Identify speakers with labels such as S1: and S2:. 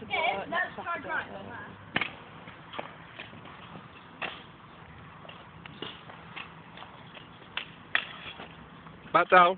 S1: to
S2: Yeah,
S1: next
S2: hard
S1: Saturday.
S2: right.
S3: Back down.